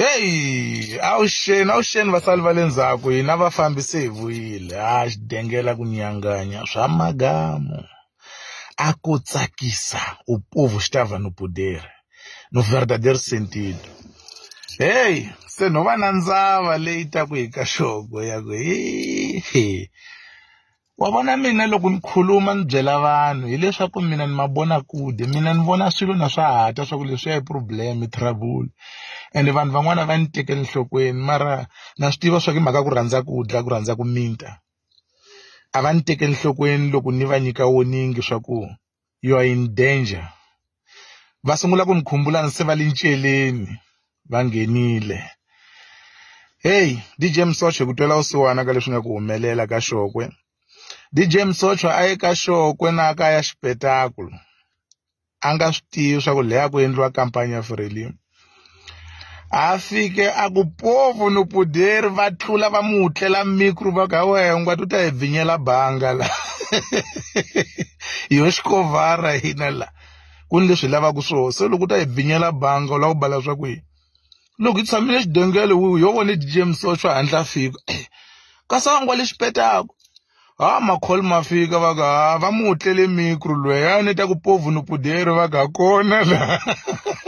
heyi awusheni awusheni vasali va le ndzhaku hina vafambi se hi vuyile. Ha xidengela ku nyanganya swa magamu a ko tsakisa o povo estava no poder no verdadeiro sentido heyi se no va na ndzava leyi taku hi ka xoko ya ku hi wa vona mina loko ni khuluma ni byela vanhu hileswaku mina ni mavona kude mina ni vona swilo na swa hata swa ku leswi hi problem trouble. Ende vanhu van'wana va ni tekeli nhlokweni mara na swi tiva swa ku mhaka ku rhandza ku dya ku rhandza ku minta. A va ni tekeli nhlokweni loko ni va nyika warning swa ku you are in danger. Va sungula ku ni khumbula ni se va le nceleni va nghenile. Hey dj msocho ku twela vusiwana ka leswi nga ku humelela ka xokwe. Dj msocho a ye ka xokwe na ka ya xipetakulo a nga swi tivi swa ku leya ku endliwa kampani ya frelimo a fike a ku povo no puderi va tlula va mu hutlela mikro va ka wengwa tu ta hi bvinyela banga la. Yo xikovhara hina la. Ku ni leswi hi lavaka swoho se loko u ta hi bvinyela banga u lava ku bala swa ku yini? Loko hi tshamile xidongelo wihi? Yo vone dj msocho handla fika. Kasangwa le xipetaku ha makholi ma fika va ka ha va mu hutlele mikro loyi a ni ta ku povu no puderi va ka kona la.